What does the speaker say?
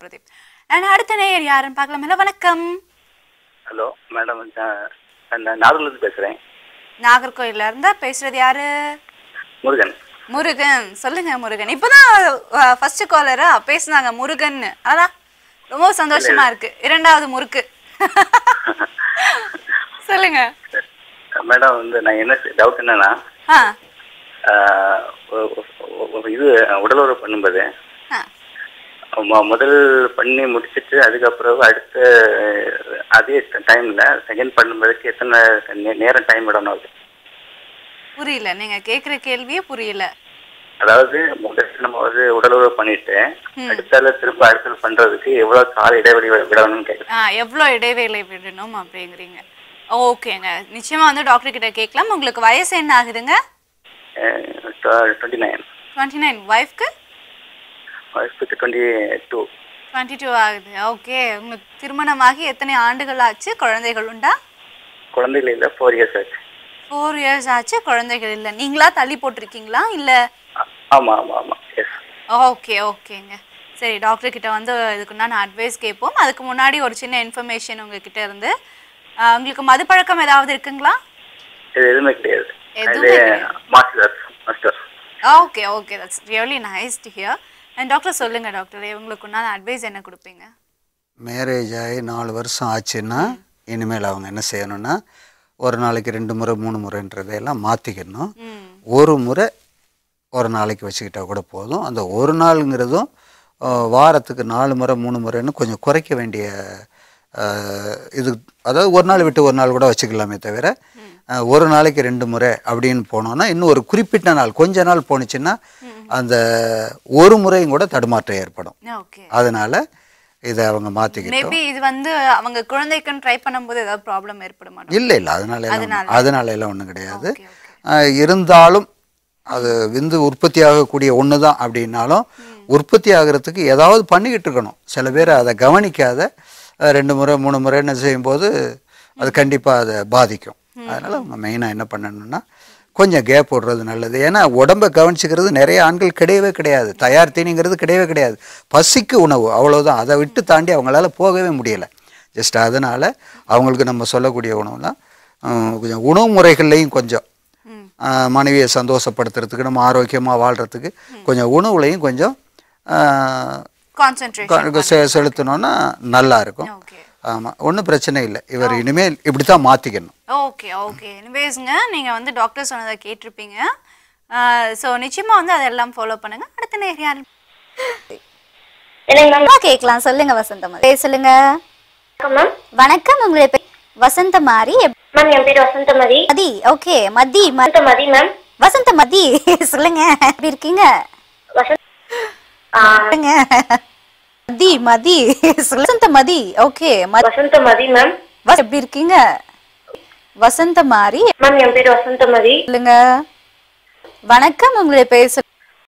பிரதீப். நான் அடுத்த நேயர் யாருன்னு பார்க்கலாம். ஹலோ வணக்கம். ஹலோ மேடம் நான் நாகூர்லேருந்து பேசுகிறேன் நாகர்கோயில்ல இருந்தா பேசுறது யாரு? முருகன். முருகன். சொல்லுங்க முருகன். இப்பதான் ஃபர்ஸ்ட் காலரா பேசுனாங்க முருகன் அதான் ரொம்ப சந்தோஷமா இருக்கு. இரண்டாவது முறுக்கு. சொல்லுங்க. மேடம் வந்து நான் என்ன டவுட் என்னன்னா இது உடல் உறவு பண்ணும்போது முதல் பண்ணி முடிச்சிட்டு அதுக்கப்புறம் அடுத்த அதே டைமில் செகண்ட் பண்ணும்போதுக்கு எத்தனை நேரம் டைம் விடணும் அது? புரியல. நீங்க கேக்குற கேள்வியே புரியல. அதாவது முதல் நம்ம வந்து உடல் உறவு பண்ணிட்டு அடுத்தால திரும்ப அடுத்தது பண்றதுக்கு எவ்வளவு கால இடைவெளி விடணும்னு கேட்குறேன் ஆ எவ்வளோ இடைவேளை விடணும் அப்படிங்கிறீங்க. ஓகேங்க. நிச்சயமா வந்து டாக்டர் கிட்ட கேட்கலாம். உங்களுக்கு வயசு என்ன ஆகுதுங்க? டுவெண்ட்டி நைன் டுவெண்ட்டி நைன் ஒய்ஃப்க்கு டுவெண்ட்டி டூ டுவெண்ட்டி டூ ஆகுது. ஓகே உங்களுக்கு திருமணமாகி எத்தனை ஆண்டுகள் ஆச்சு? குழந்தைகள் உண்டா? குழந்தைகள் இல்லை ஃபோர் இயர்ஸ் ஆச்சு. ஃபோர் இயர்ஸ் ஆச்சு குழந்தைகள் இல்லை. நீங்களா தள்ளி போட்டிருக்கீங்களா? இல்லை? ஆமா ஆமா ஆமா. எஸ் ஓகே ஓகேங்க சரி டாக்டர் கிட்ட வந்து இதுக்குண்டான அட்வைஸ் கேட்போம். அதுக்கு முன்னாடி ஒரு சின்ன இன்ஃபர்மேஷன் உங்ககிட்ட இருந்து. உங்களுக்கு மது பழக்கம் ஏதாவது இருக்குங்களா? இது எதுவுமே கிடையாது. Okay okay that's really nice to hear doctor சொல்லுங்க டாக்டர் இவங்களுக்கு உண்டான அட்வைஸ் என்ன கொடுப்பீங்க? மேரேஜ் ஆகி நாலு வருஷம் ஆச்சுன்னா இனிமேல் அவங்க என்ன செய்யணும்னா ஒரு நாளைக்கு ரெண்டு முறை மூணு முறைன்றதையெல்லாம் மாற்றிக்கணும் ஒரு முறை ஒரு நாளைக்கு வச்சுக்கிட்டா கூட போதும். அந்த ஒரு நாளுங்கிறதும் வாரத்துக்கு நாலு முறை மூணு முறைன்னு கொஞ்சம் குறைக்க வேண்டிய இது அதாவது ஒரு நாள் விட்டு ஒரு நாள் கூட வச்சுக்கலாமே தவிர ஒரு நாளைக்கு ரெண்டு முறை அப்படின்னு போனோம்னா இன்னும் ஒரு குறிப்பிட்ட நாள் கொஞ்ச நாள் போணுச்சுன்னா அந்த ஒரு முறையும் கூட தடுமாற்றம் ஏற்படும். அதனால இதை அவங்க மாற்றிக்கிட்டோம் இது வந்து அவங்க குழந்தைக்குன்னு ட்ரை பண்ணும்போது ஏதாவது ப்ராப்ளம் ஏற்பட மாட்டோம். இல்லை இல்லை. அதனால எல்லாம் அதனால. எல்லாம் ஒன்றும் கிடையாது. இருந்தாலும் அது விந்து உற்பத்தி ஆகக்கூடிய ஒன்று தான் அப்படின்னாலும் உற்பத்தி ஆகிறதுக்கு ஏதாவது பண்ணிக்கிட்டு இருக்கணும். சில பேர் அதை கவனிக்காத ரெண்டு முறை மூணு முறைன்னு செய்யும்போது அது கண்டிப்பாக அதை பாதிக்கும். அதனால் அவங்க மெயினாக என்ன பண்ணணும்னா கொஞ்சம் கேப் விடுறது நல்லது. ஏன்னா உடம்பை கவனிச்சுக்கிறது நிறைய ஆண்கள் கிடையவே கிடையாது. தயார் தீனிங்கிறது கிடையவே கிடையாது. பசிக்கு உணவு அவ்வளவுதான். அதை விட்டு தாண்டி அவங்களால போகவே முடியலை. ஜஸ்ட் அதனால் அவங்களுக்கு நம்ம சொல்லக்கூடிய உணவுலாம் கொஞ்சம் உணவு முறைகள்லையும் கொஞ்சம் மனைவியை சந்தோஷப்படுத்துறதுக்கு நம்ம ஆரோக்கியமாக வாழ்கிறதுக்கு கொஞ்சம் உணவுலையும் கொஞ்சம் ஆஹ், கான்சென்ட்ரேஷன் க- செ- செலுத்தினோன்னா நல்லா இருக்கும். ஓகே. ஆமாம் ஒன்றும் பிரச்சனை இல்லை. இவர் இனிமேல் இப்படி தான் மாற்றிக்கணும் ஓகே ஓகே. எனிவேஸ்ங்க நீங்கள் வந்து டாக்டர் சொன்னதை கேட்டிருப்பீங்க. ஸோ நிச்சயமாக வந்து அதெல்லாம் ஃபாலோ பண்ணுங்க. அடுத்த நேர் யார்? மேம் கேட்கலாம். சொல்லுங்க வசந்தம் சொல்லுங்க. வணக்கம் மேம் வணக்கம் உங்களுடைய பேர் வசந்தமாரி. மேம் என் பேர் வசந்தமதி மதி ஓகே மதி ம- வசந்தமதி மேம் வசந்த மதி சொல்லுங்க எப்படி இருக்கீங்க? வசந்த் மதி மதி. வசந்த மதி. ஓகே வசந்தமதி மேம் எப்படி இருக்கீங்க? வசந்த மாரி. மேம் என் பேர் வசந்தமதி சொல்லுங்க. வணக்கம் உங்களுடைய பேர் சொல்லு-